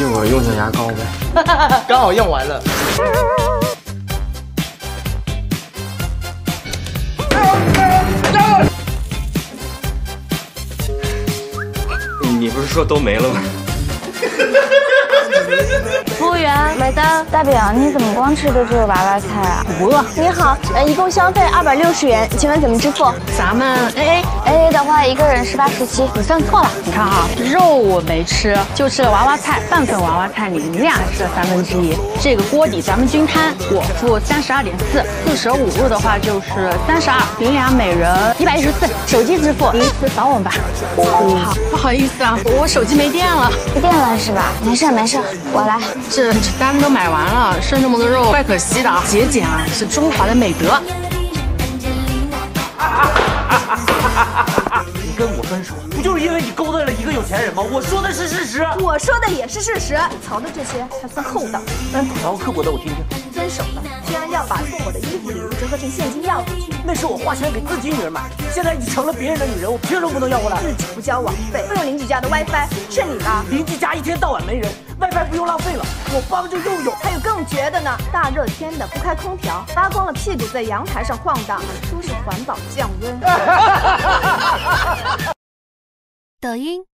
借我用下牙膏呗，刚好用完了。你不是说都没了吗？服务员，买单。大饼，你怎么光吃的就是娃娃菜啊？不饿。你好，呃，一共消费二百六十元，请问怎么支付？咱们 A A。A A 的话，一个人十八十七。你算错了。你看哈，肉我没吃，就吃了娃娃菜，半份娃娃菜里你俩吃了三分之一。这个锅底咱们均摊，我付三十二点四，四舍五入的话就是三十二，你俩每人一百一十四，手机支付。第一次扫我吧。好，不好意思啊，我手机没电了。没电了是吧？没事没事，我来。这这单都买完了，剩这么多肉，怪可惜的啊！节俭啊，是中华的美德。你跟我分手，不就是因为你勾搭了一个有钱人吗？我说的是事实，我说的也是事实。藏的这些还算厚道，那吐槽刻薄的我听听。分手了，居然要把送我的衣服礼物折合成现金要回去，那是我花钱给自己女人买的，现在你成了别人的女人，我凭什么不能要回来？自己不交网费，不用邻居家的 WiFi，是你吧？邻居家一天到晚没人，WiFi 不用浪费了，我帮着用用。还有更绝的呢，大热天的不开空调，扒光了屁股在阳台上晃荡，说是环保降温。抖音。